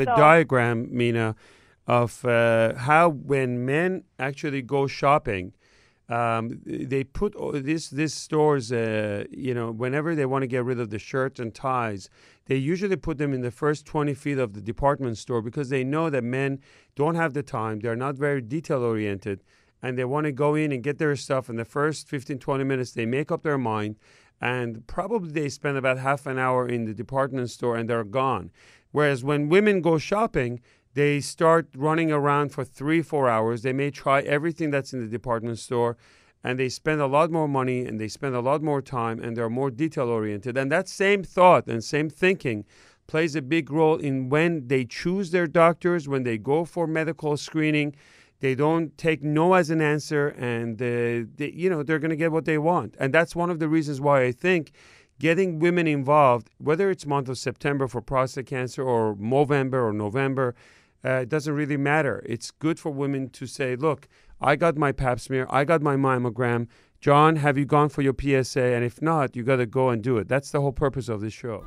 a So- diagram, Mina, of uh, how when men actually go shopping, um, they put all this this stores. Uh, you know, whenever they want to get rid of the shirts and ties, they usually put them in the first 20 feet of the department store because they know that men don't have the time. They're not very detail oriented, and they want to go in and get their stuff. In the first 15 20 minutes, they make up their mind and probably they spend about half an hour in the department store and they're gone. Whereas when women go shopping, they start running around for three, four hours. They may try everything that's in the department store and they spend a lot more money and they spend a lot more time and they're more detail oriented. And that same thought and same thinking plays a big role in when they choose their doctors, when they go for medical screening. They don't take no as an answer, and uh, they, you know they're going to get what they want, and that's one of the reasons why I think getting women involved, whether it's month of September for prostate cancer or Movember or November, uh, it doesn't really matter. It's good for women to say, look, I got my pap smear, I got my mammogram. John, have you gone for your PSA? And if not, you got to go and do it. That's the whole purpose of this show.